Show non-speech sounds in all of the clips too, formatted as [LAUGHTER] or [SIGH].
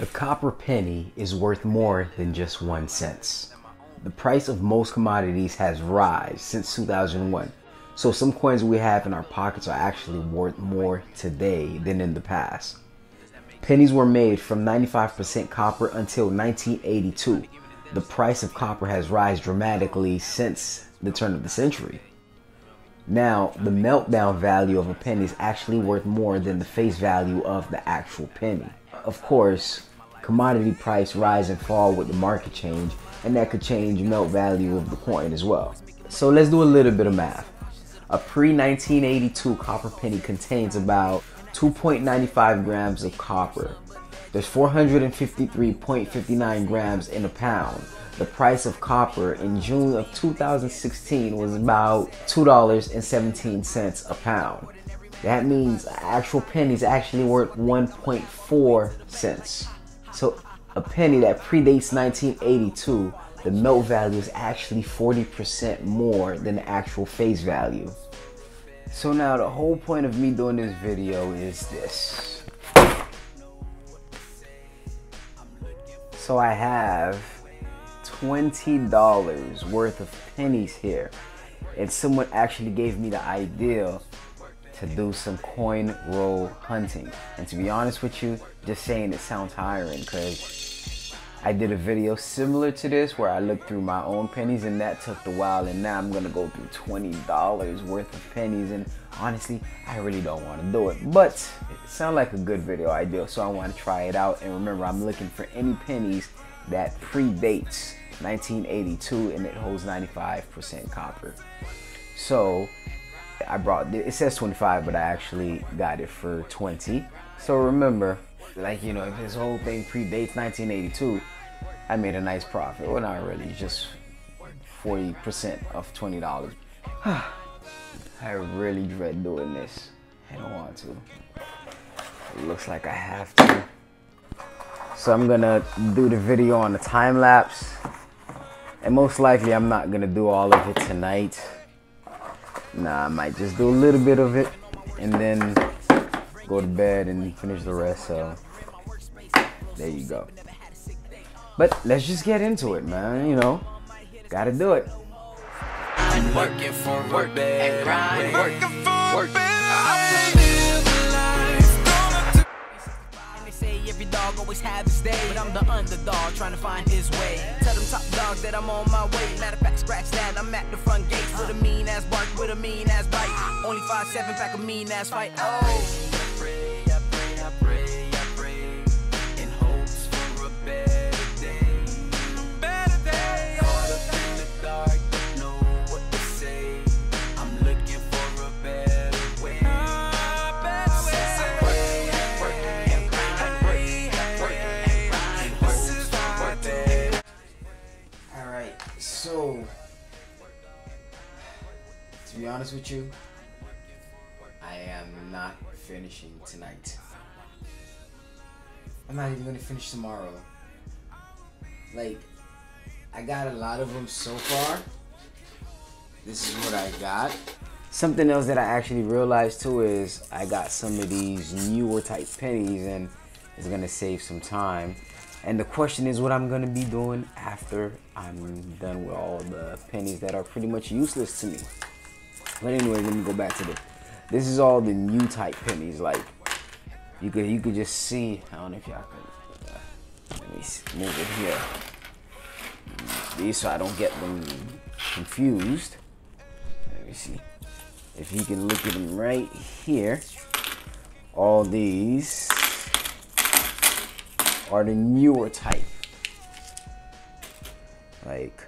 A copper penny is worth more than just one cent. The price of most commodities has risen since 2001. So some coins we have in our pockets are actually worth more today than in the past. Pennies were made from 95% copper until 1982. The price of copper has risen dramatically since the turn of the century. Now, the meltdown value of a penny is actually worth more than the face value of the actual penny. Of course, commodity price rise and fall with the market change, and that could change melt value of the coin as well. So let's do a little bit of math. A pre-1982 copper penny contains about 2.95 grams of copper. There's 453.59 grams in a pound. The price of copper in June of 2016 was about $2.17 a pound. That means actual pennies actually worth 1.4 cents. So a penny that predates 1982, the melt value is actually 40% more than the actual face value. So now the whole point of me doing this video is this. So I have $20 worth of pennies here. And someone actually gave me the idea to do some coin roll hunting. And to be honest with you, just saying it sounds tiring because I did a video similar to this where I looked through my own pennies and that took a while and now I'm gonna go through $20 worth of pennies and honestly, I really don't want to do it. But it sounded like a good video idea, so I want to try it out. And remember, I'm looking for any pennies that predates 1982 and it holds 95% copper. So I brought it says 25, but I actually got it for 20. So remember, like you know, if this whole thing predates 1982, I made a nice profit. Well, not really, just 40% of $20. [SIGHS] I really dread doing this. I don't want to. It looks like I have to. So I'm gonna do the video on the time lapse. And most likely I'm not gonna do all of it tonight. Nah, I might just do a little bit of it and then go to bed and finish the rest. So there you go. But let's just get into it, man. You know, gotta do it. I'm working for work and grind, working for work. every dog always have his day But I'm the underdog trying to find his way That I'm on my way. Matter of fact, scratch that, I'm at the front gate With a mean ass bark, with a mean ass bite. Only five seven pack a mean ass fight, oh be honest with you, I am not finishing tonight. I'm not even gonna finish tomorrow. Like, I got a lot of them so far. This is what I got. Something else that I actually realized too is I got some of these newer type pennies and it's gonna save some time. And the question is what I'm gonna be doing after I'm done with all the pennies that are pretty much useless to me. But anyway, let me go back to the. This is all the new type pennies. Like you could you could just see. I don't know if y'all can. Uh, let me move it here. These so I don't get them confused. Let me see. If you can look at them right here, all these are the newer type. Like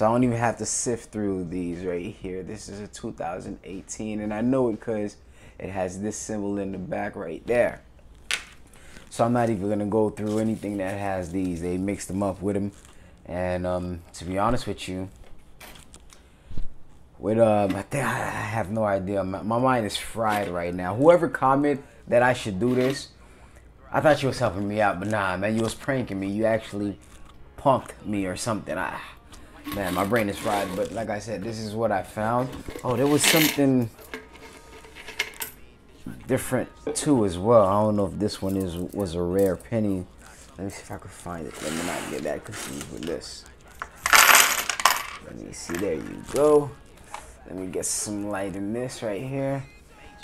so I don't even have to sift through these right here. This is a 2018 and I know it because it has this symbol in the back right there. So I'm not even gonna go through anything that has these. They mixed them up with them. And um, to be honest with you, with um, I think I have no idea. My, my mind is fried right now. Whoever commented that I should do this, I thought you was helping me out, but nah, man, you was pranking me. You actually punked me or something. I Man, my brain is fried, but like I said, this is what I found. Oh, there was something different too as well. I don't know if this one is was a rare penny Let me see if I can find it. Let me not get that confused with this. Let me see. There you go. Let me get some light in this right here.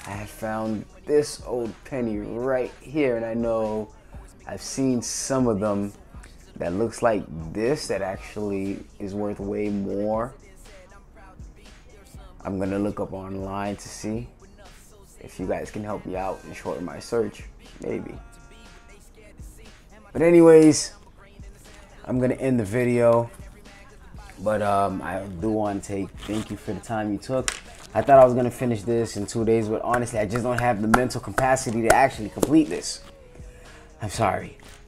I have found this old penny right here, and I know I've seen some of them that looks like this that actually is worth way more. I'm gonna look up online to see if you guys can help me out and shorten my search, maybe. But anyways, I'm gonna end the video. But um, I do want to take thank you for the time you took. I thought I was gonna finish this in two days, but honestly, I just don't have the mental capacity to actually complete this. I'm sorry.